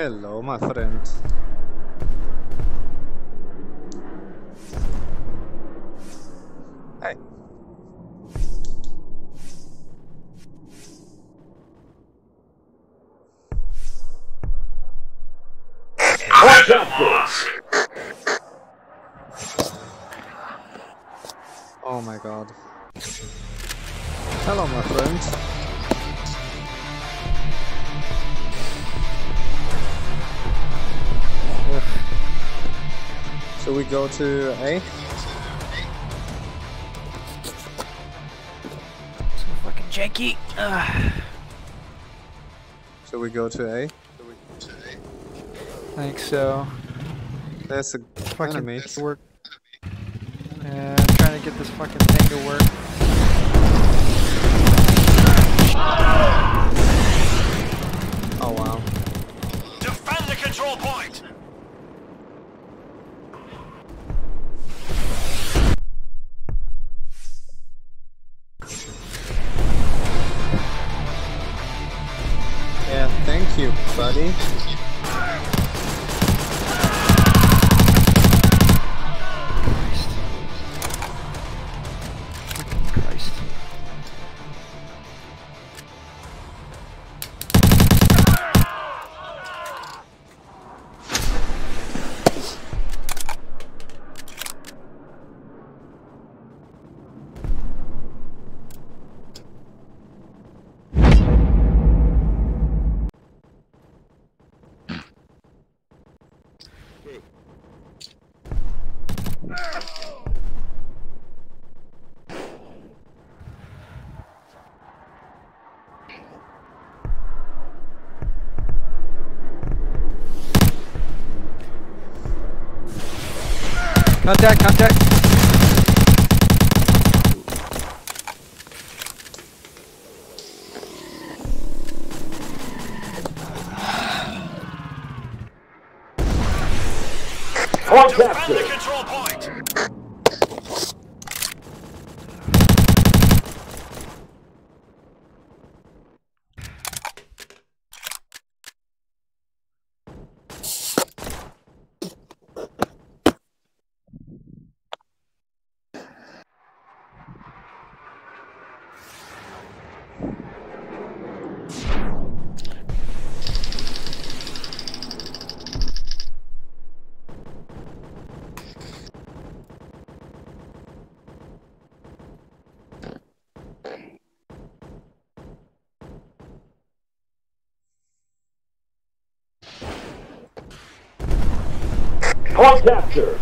Hello, my friend. Shall we go to A? So fucking janky. Ugh. Shall we go to A? I think so. There's a Fucking enemy. work. Yeah, I'm trying to get this fucking thing to work. Oh wow. Defend the control point! Contact, contact. Defend the capture!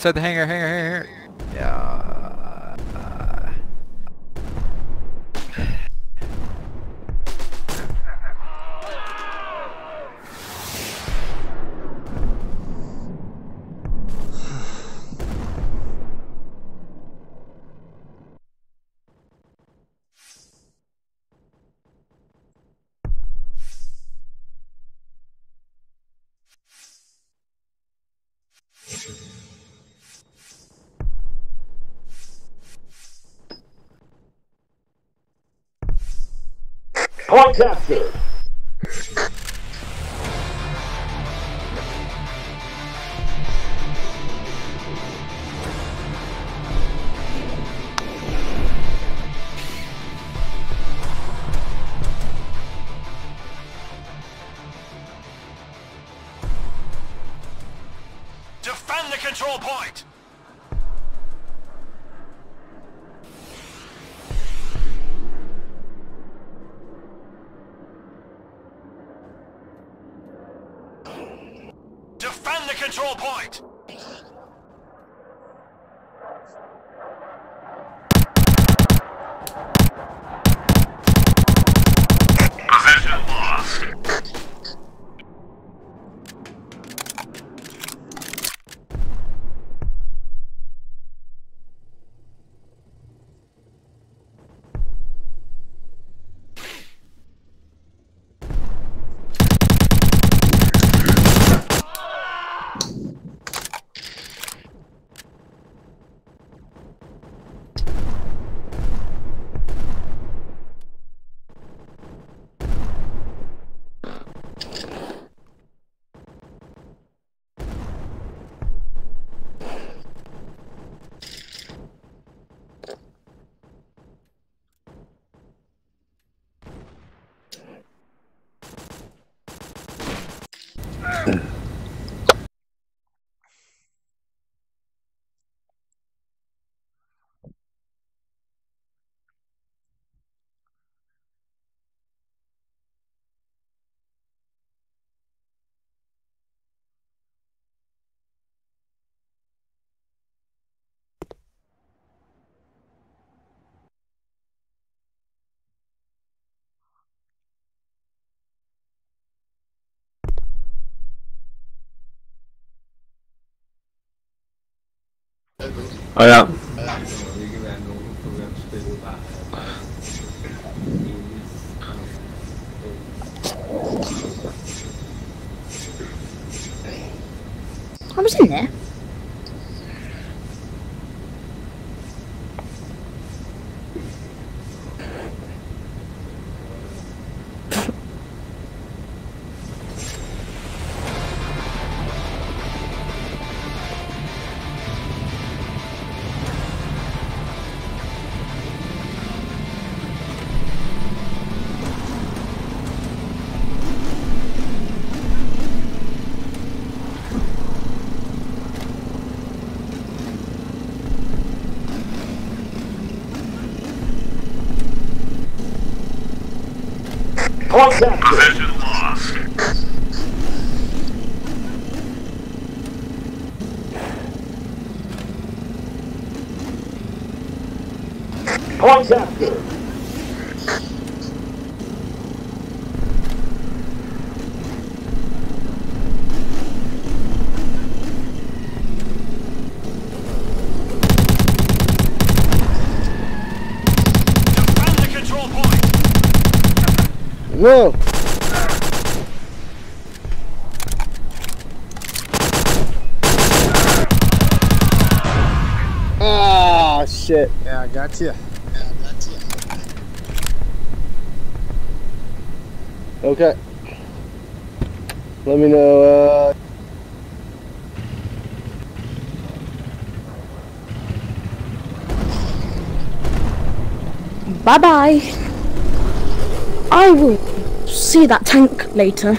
Inside the hangar, hangar, hangar. Defend the control point! Oh ja. I was in there. Point captured. Lost. Point. Whoa! Ah, shit. Yeah, I got you. Okay. Let me know, uh... Bye bye. I will see that tank later.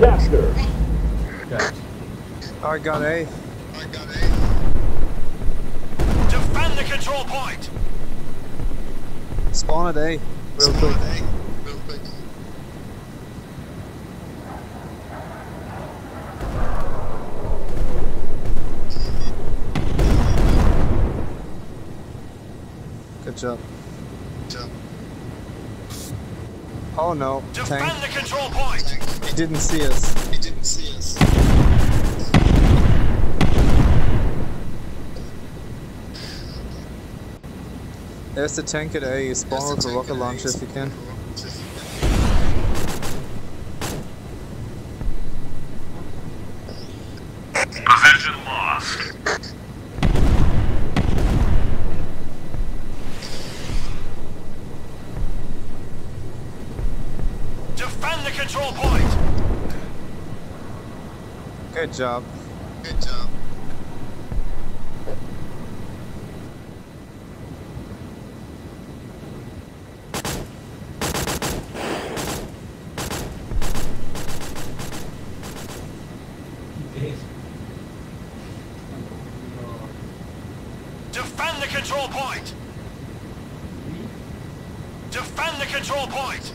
Point capture. I got A. Defend the control point. Spawn at A. Real quick. Good job. Oh no, Defend tank. the control point. He didn't see us. He didn't see us. There's the tank at A. Spawn with a rocket launcher if you can. Position lost. Defend the control point. Good job. Good job. Defend the control point. Defend the control point.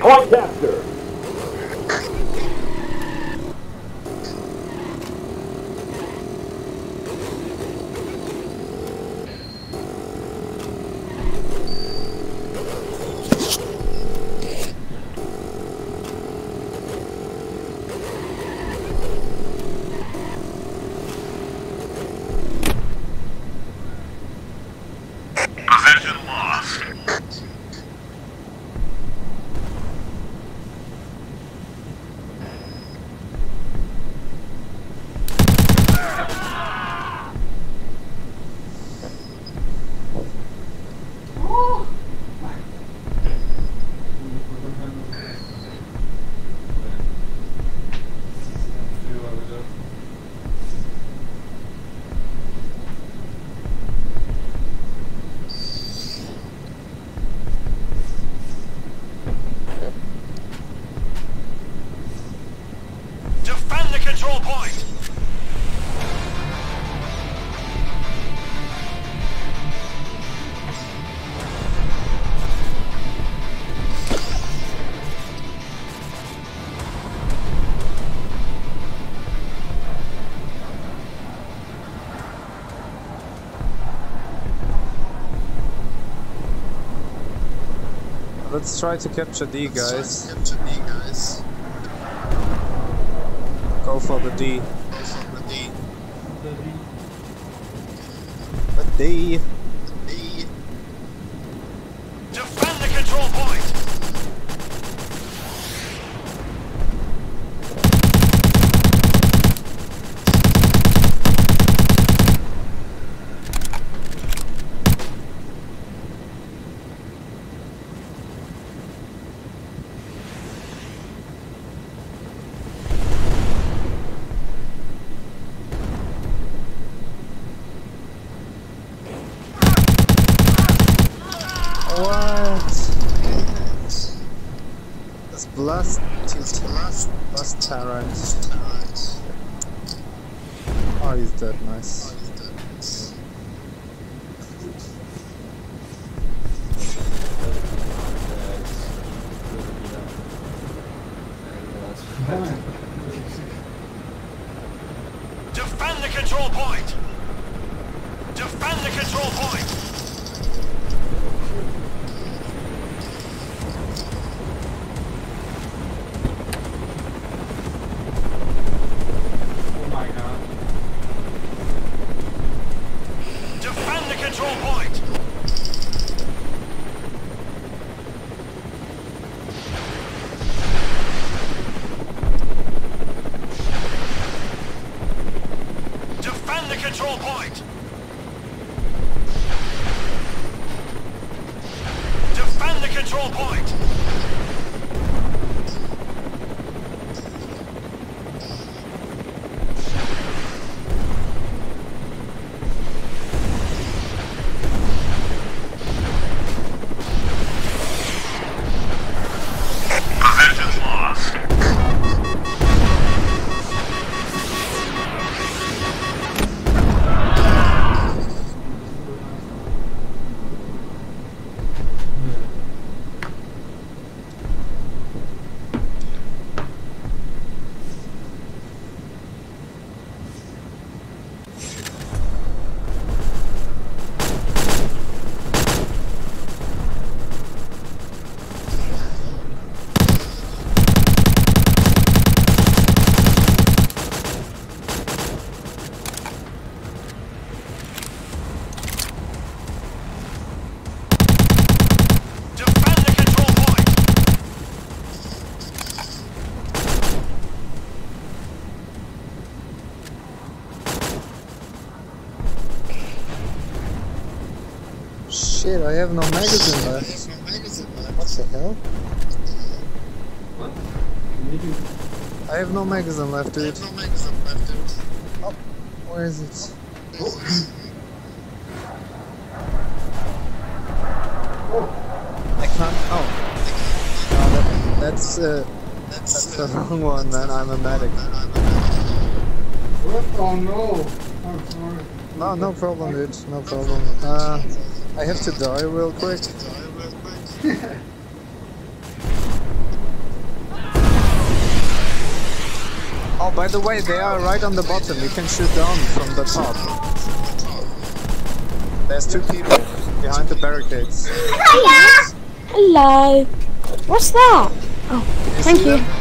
Point Let's try to capture D, guys. Capture D, guys. Go for the D. Go for the D. The D. D. Defend the control point. What? This blast, blast, blast tyrant. Alright. Oh, he's dead. Nice. Defend the control point. Defend the control point. Defend the control point. Defend the control point. Shit, I have no magazine left. There's no magazine What the hell? I have no magazine left, dude. No magazine left, dude. Where is it? I can't. Oh. No, that, that's uh, That's, that's the wrong one, man. I'm a medic. Oh no! I'm sorry. No, no problem, dude. No problem. Uh, I have to die real quick. Oh, by the way, they are right on the bottom. You can shoot down from the top. There's two people behind the barricades. Hello. Hello. What's that? Oh, thank you.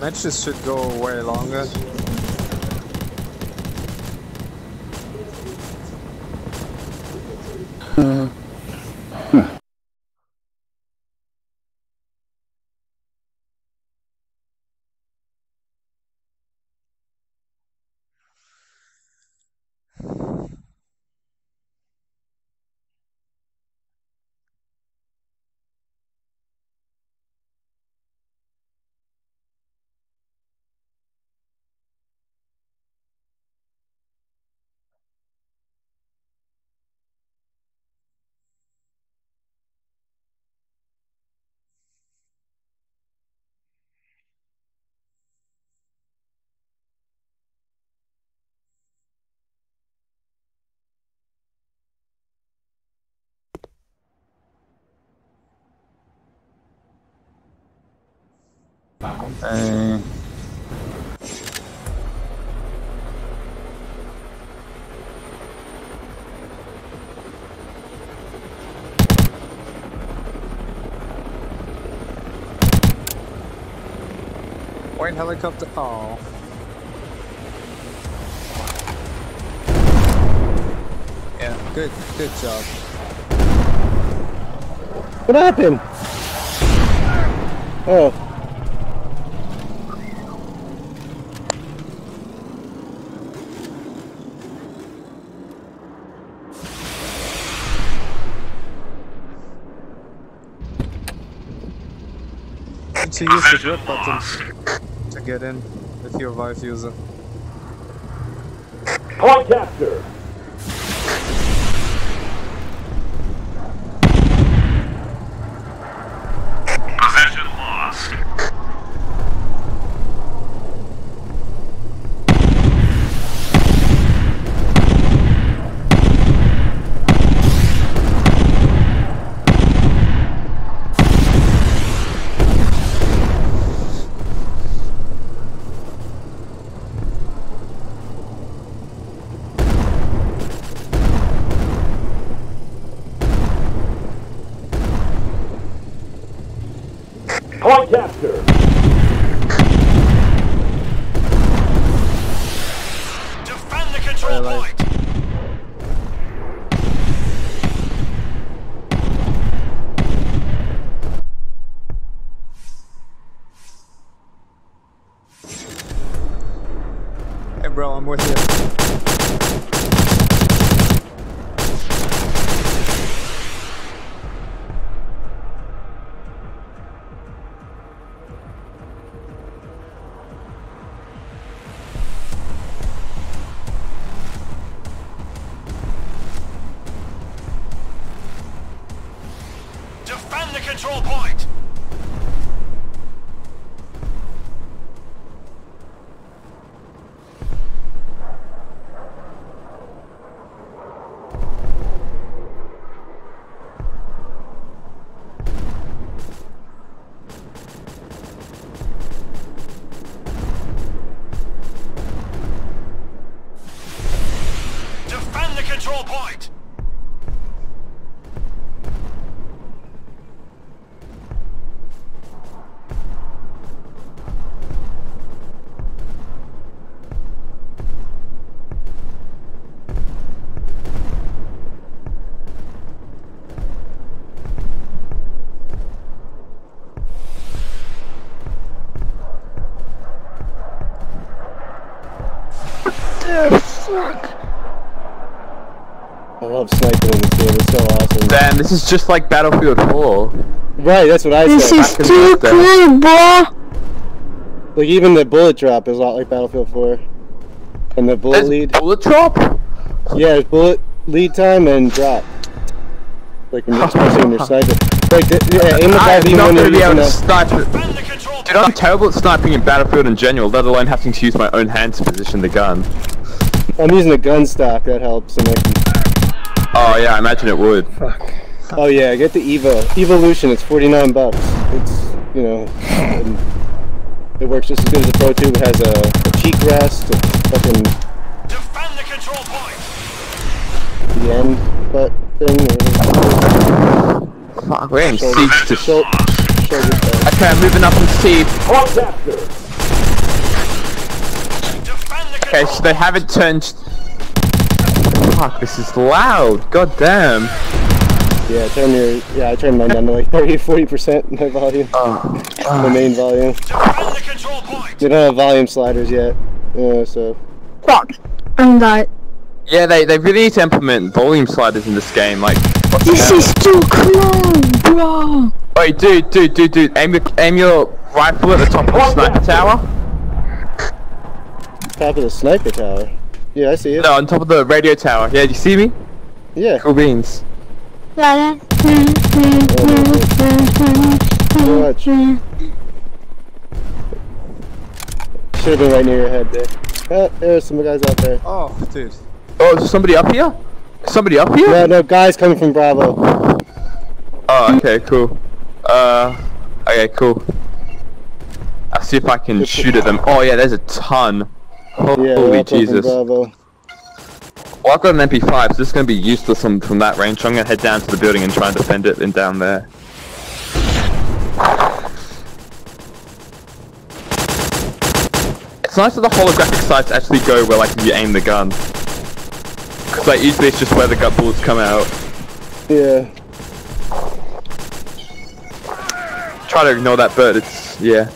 Matches should go way longer. Uh, hey. White helicopter. Oh. Yeah, good, good job. What happened? Oh. Need to use the grip button to get in with your Vive user. Point capture. I love sniping in this game. It's so awesome. Damn, this is just like Battlefield 4. Right, that's what I This said. is can too cool, bro. Like even the bullet drop is a lot like Battlefield 4. And the bullet There's lead. bullet drop? Yeah, there's bullet lead time and drop. Like when you're especially when you're sniping. Like yeah, aim the I'm even not when gonna you're be able using to a, snipe it. Defend the control Dude, I'm terrible at sniping in Battlefield in general, let alone having to use my own hand to position the gun. I'm using a gun stock. That helps. And I can, Oh yeah, I imagine it would. Fuck. oh yeah, get the Evo Evolution. It's 49 bucks. It's you know, and it works just as good as the Pro 2. It has a, a cheek rest, a fucking Defend the control point. the end butt thing. Fuck, we're in siege to shoulder, shoulder pad. Okay, I'm moving up in siege. Point capture. Defend the Okay, so they haven't turned... Fuck, this is loud. God damn. Yeah, turn your yeah. I turned mine down to like 30, 40 percent my volume, Oh. the main volume. Defend the. They don't have volume sliders yet, uh, so Fuck. I'm that. Yeah, they, they really need to implement volume sliders in this game, like... This hell? is too close, bro. Wait, dude, dude, dude, dude, aim your, aim your rifle at the top of the sniper tower. Top of the sniper tower. Yeah, I see it. No, on top of the radio tower. Yeah, do you see me? Yeah. Cool beans. Watch. Should have been right near your head there. Oh, there's some guys out there. Oh, dude. Oh, is there somebody up here? Somebody up here? No, no, guys coming from Bravo. Oh, okay, cool. Uh, okay, cool. I'll see if I can shoot at them. Oh yeah, there's a ton. Yeah, Holy all Jesus. Bravo. Well, I've got an MP5, so this is going to be useless from, from that range. So I'm going to head down to the building and try and defend it and down there. It's nice that the holographic sights actually go where like you aim the gun. Because like usually it's just where the gut bullets come out. Yeah. Try to ignore that bird, it's, yeah.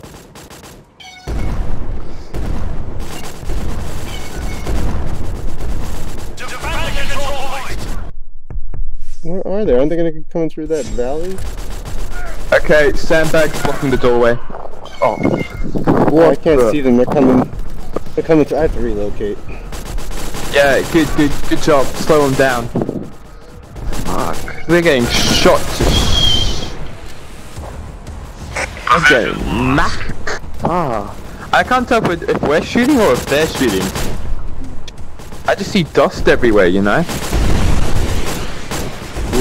Where are they? Aren't they gonna coming through that valley? Okay, sandbags blocking the doorway. Oh. Oh, I can't see them. They're coming. They're coming through. I have to relocate. Yeah, good, good, good job. Slow them down. Fuck. They're getting shot to sh- I'm getting mac. Ah. I can't tell if, if we're shooting or if they're shooting. I just see dust everywhere, you know?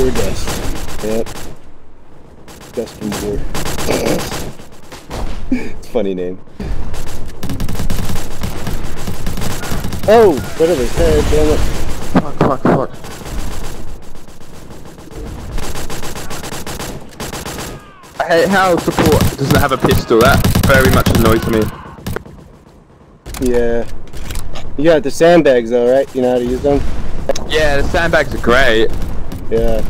War dust. Yep. Dust war. it's funny name. Oh, whatever. Hey, damn it. Fuck, fuck, fuck. I hate how support doesn't have a pistol. That very much annoys me. Yeah. You got the sandbags though, right? You know how to use them? Yeah, the sandbags are great. Yeah.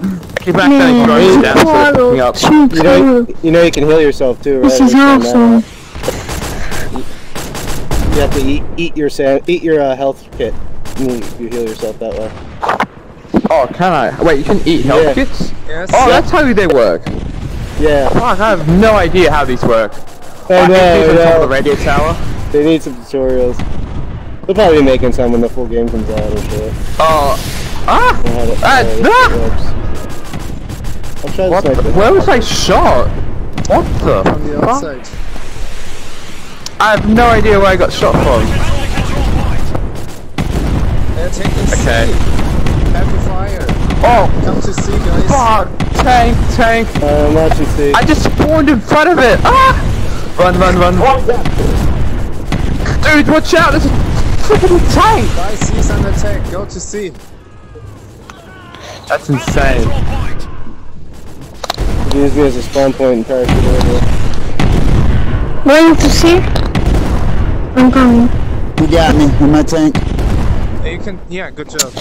I keep accidentally throwing them down so they're picking up. You know, you know you can heal yourself too, right? This is Every time that- awesome. You have to eat eat your sand eat your uh, health kit. And you, you heal yourself that way. Oh, can I? Wait, you can eat health Yeah. kits? Yes. Oh, that's how they work. Yeah. Fuck, I have no idea how these work. I I know, can I on top of the radio tower. They need some tutorials. They'll probably be making some when the full game comes out, I'm sure. Oh. Ah! On how to- Ah, ah! works. I'm trying What? to The, the where was I shot? What the? On the fuck? outside. I have no idea where I got shot from. Defend the control point. They're taking Okay. C. Happy fire. Oh, Come to C, guys. fuck! Tank, tank! Uh, I'm watching C. I just spawned in front of it! Ah! Run, run, run. Point capture. Dude, watch out! There's a freaking tank! Buy C's and attack. Go to C. That's insane. Control point. Use me as a spawn point and parachute over. Going to see? I'm coming. You got me in my tank. Yeah, You can. Yeah, good job.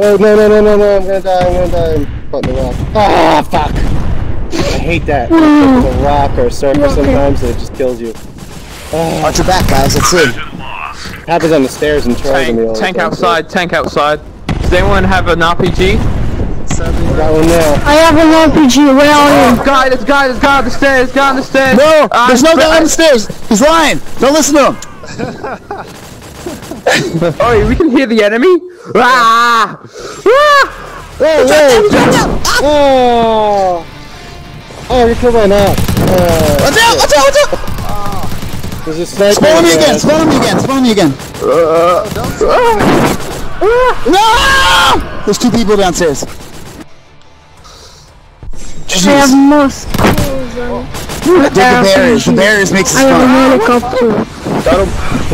Oh no no no no no! I'm gonna die! I'm gonna die! I'm caught the rock. Ah fuck! I hate that. It's a rock or a circle okay? sometimes and it just kills you. Ah, Watch your back, guys. Let's see. happens on the stairs and charging me all Tank, the tank time. outside, tank outside. Does anyone have an RPG? Got one now. I have an RPG. Where are Oh, you? guy, there's guy, there's guy on the stairs, guy on the stairs. No, Ah, there's no but- guy on the stairs. He's lying. Don't listen to him. Oh, we can hear the enemy. Ah! Ah! Oh wait! Oh! Oh, you killed my knock. Oh, Watch out! Watch out! Watch out! There's a sniper. Spawn me again. there. Spawn me again. Spawn me again. No! There's two people downstairs. I have no skills. on- Dig the barriers. The barriers makes us I have fun. a helicopter.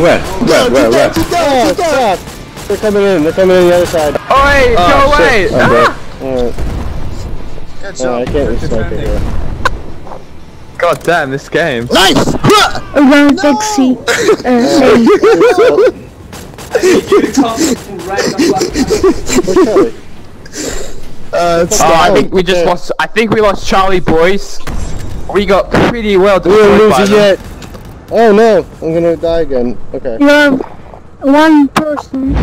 Where? Where? Where? Where? Oh, fuck! They're coming in. They're coming in the other side. Oh, wait, go away! I'm Ah! dead. Alright. good Uh, job. I can't Good really sniper defending. here. God damn, this game. Nice! Huh! I'm gonna take C. Uh, A. Where's Charlie? Uh, Oh, I think we just yeah. lost. I think we lost Charlie, boys. We got pretty well We didn't destroyed lose by it yet. Oh no! I'm gonna die again. Okay. You have one person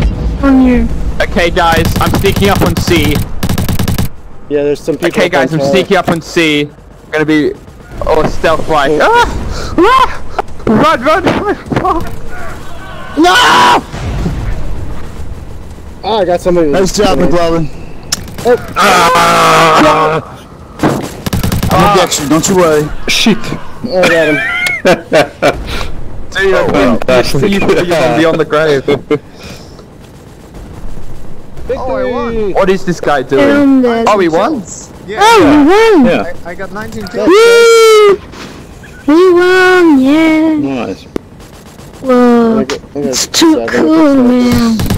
on you. Okay, guys, I'm sneaking up on C. Yeah, there's some people. Okay, guys, I'm top. sneaking up on C. I'm gonna be oh stealth like. Ah! Ah! Run, run, run! run. No! Ah, I got somebody. Nice job, McLovin. Ah! I'm a Dexter, don't you worry. Shit! Oh, I got him. Dude, oh, fantastic. you put your zombie on the grave. Oh, I won. What is this guy doing? Oh, he won. Yeah. Oh, we won! Yeah. I, I got 19 kills. Woo! We won! Yeah! Nice. Whoa! I got- I got It's too cool, man.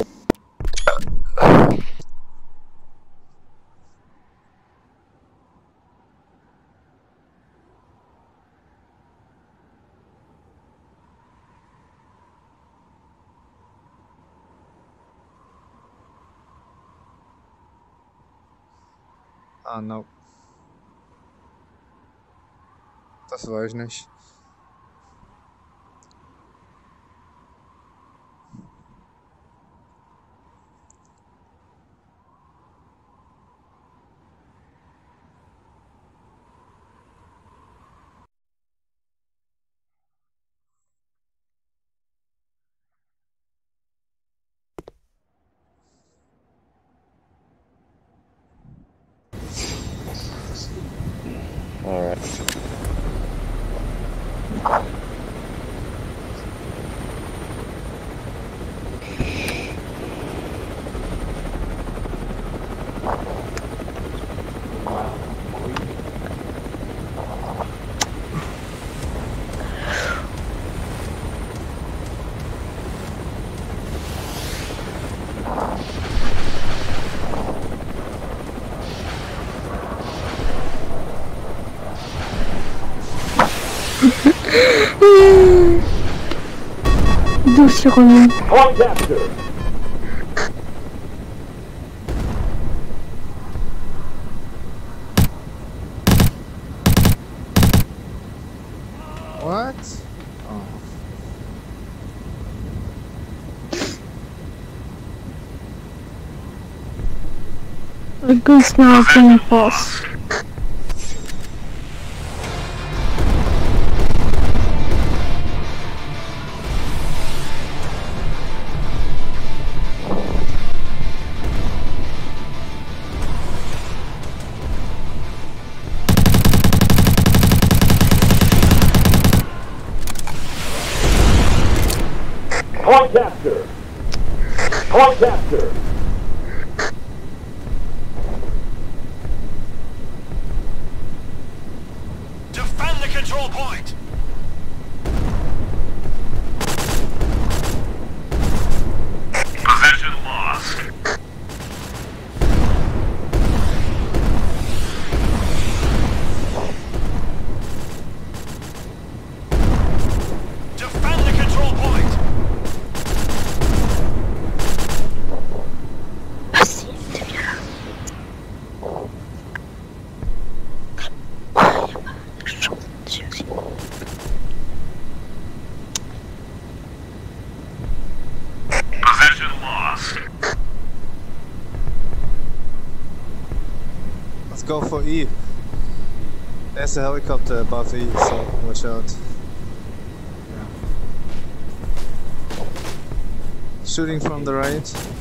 А, no. Das war ich nicht. Deux secondes. What? A goose now playing false. A helicopter above E, so watch out. Shooting from the right.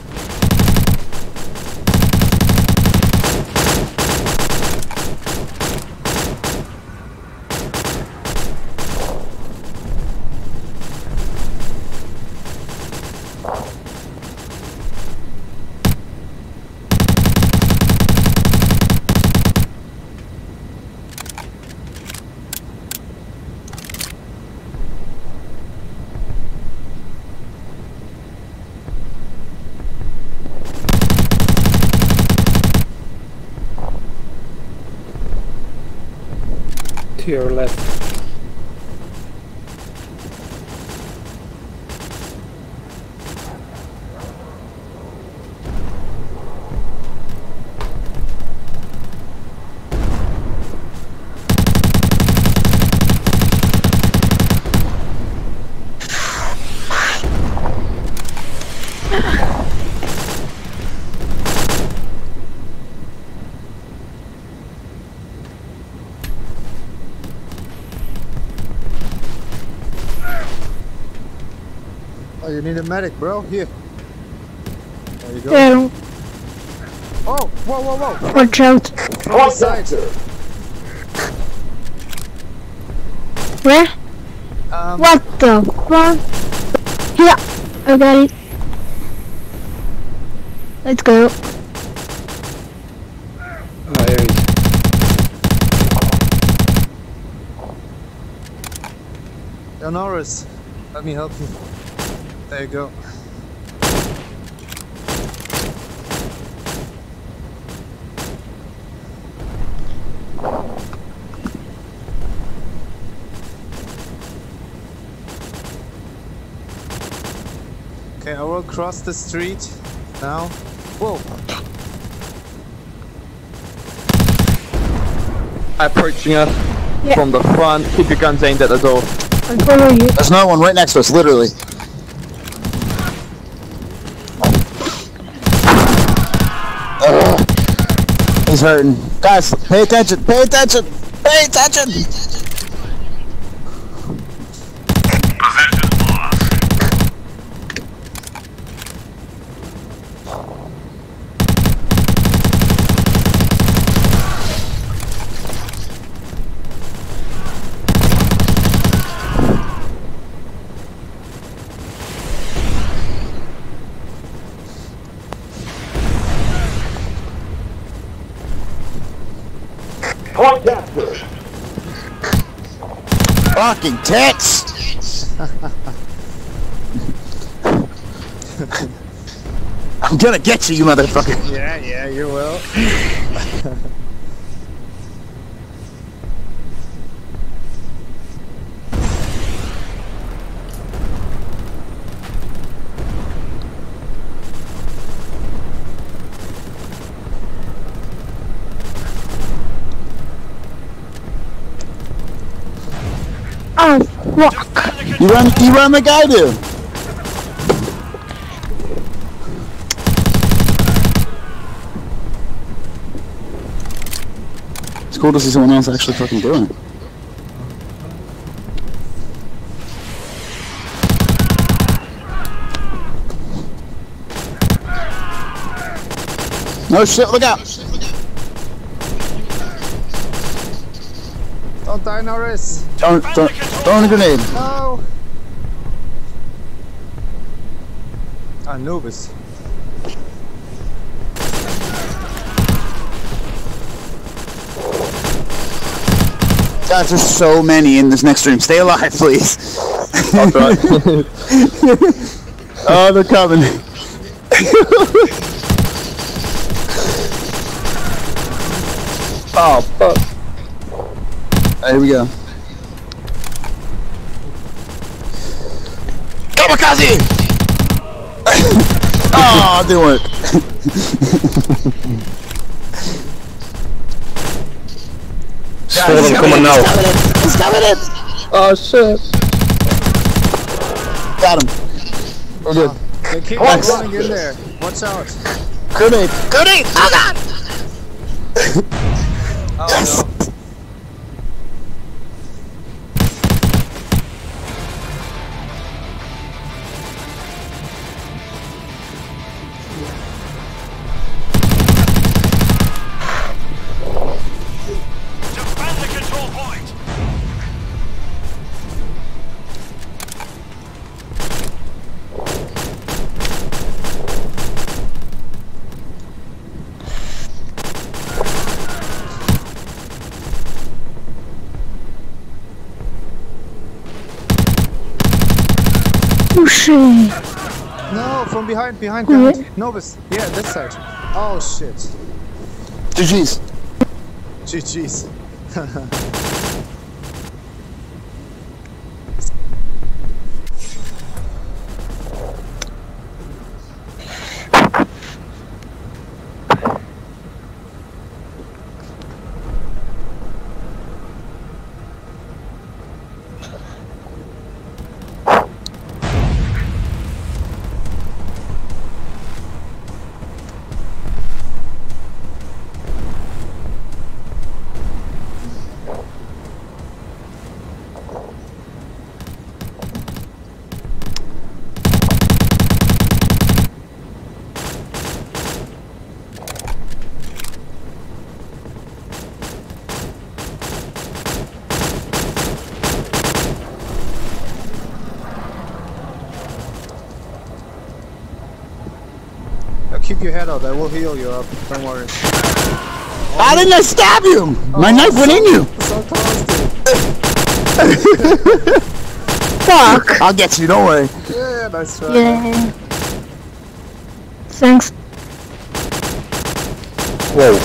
To your you need a medic, bro. Here. There you go. Yeah, Oh, whoa, whoa, whoa. watch out. From side. Where? Um, What the fuck? Yeah, I got it. Let's go. Oh, there he is. Yo, Let me help you. There you go. Okay, I will cross the street now. Whoa! Approaching us Yeah. from the front. Keep your guns aimed at the door. I'll follow you. There's no one right next to us, literally. He's hurting. Guys, pay attention, pay attention, pay attention! Possession Point capture. Fucking tits! I'm gonna get you, you motherfucker. Yeah, yeah, you will. Fuck. You run, you run like I do. It's cool to see someone else actually fucking doing it. No shit, look out! Don't die, Norris. Don't, don't, throwing a grenade. No. Anubis. Guys, there's so many in this next room. Stay alive, please. That's right. oh, they're coming. oh, fuck. Here we go. Kamikaze! oh, it didn't work. Storm coming now. He's coming in. Oh shit. Got him. We're good. They keep Nice. running in there. Watch out. Grenade. Grenade. Oh god. Oh no. No, from behind, behind, Where? behind. Novus. Yeah, this side. Oh shit. GG's. GG's. Your head out. I will heal you up. Don't worry. How didn't I stab you? My oh, knife went in you. So. Fuck. I'll get you. Don't worry. Yeah, nice try. Yeah. Thanks. Whoa.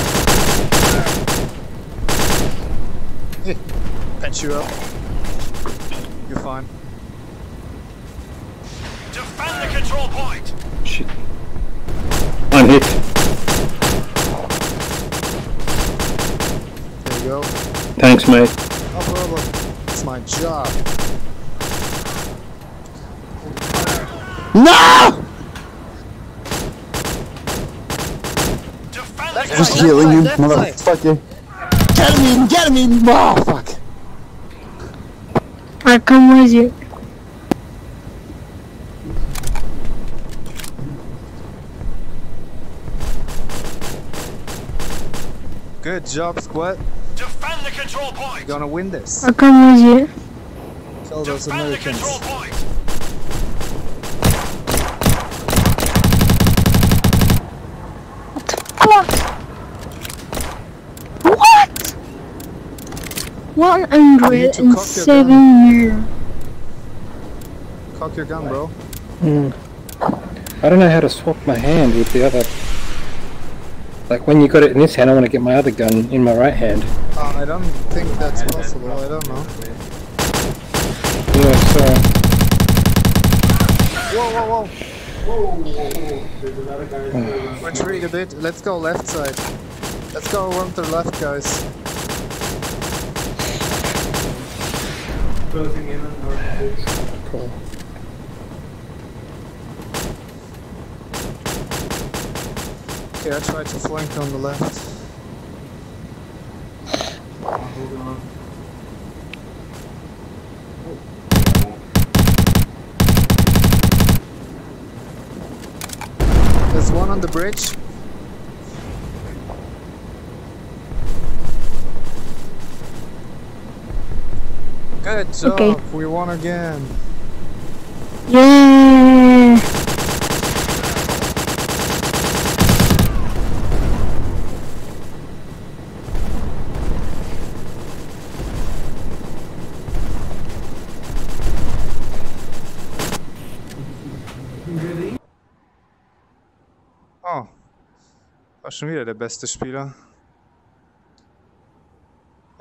Patch you up. You're fine. Defend the control point. Shit. I'm hit. There you go. Thanks, mate. No problem. It's my job. No! Defend Just control healing you, motherfucker. Get him in. Get him in. Oh fuck. I come with you. Job, squad. Defend the control point. You're gonna win this. I come with you. Kill those Defend the Americans. control point. What? What? One hundred and seven year. Cock your gun, bro. Hmm. I don't know how to swap my hand with the other. Like when you got it in this hand, I want to get my other gun in my right hand. Uh, I don't think that's possible. I don't know. Yeah, so Whoa, whoa, whoa. Retreat a bit. Let's go left side. Let's go around to the left, guys. Closing in on North Six. cool. Okay, I tried to flank on the left. Hold on. There's one on the bridge. Good job. Okay. We won again. Schon wieder der beste Spieler.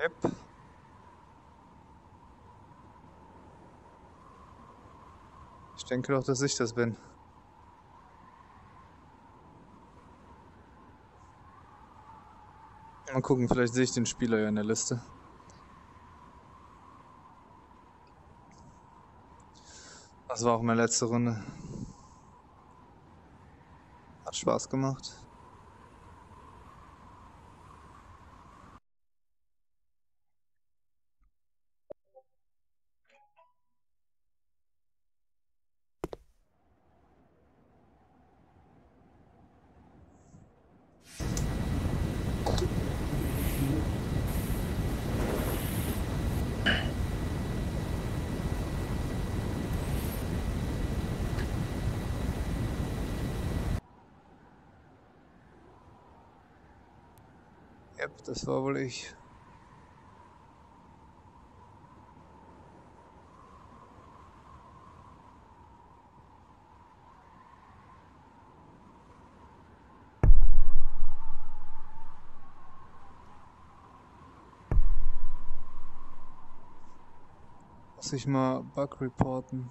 Yep. Ich denke doch, dass ich das bin. Mal gucken, vielleicht sehe ich den Spieler ja in der Liste. Das war auch meine letzte Runde. Hat Spaß gemacht. Yep, das war wohl ich. Muss ich mal Bug reporten.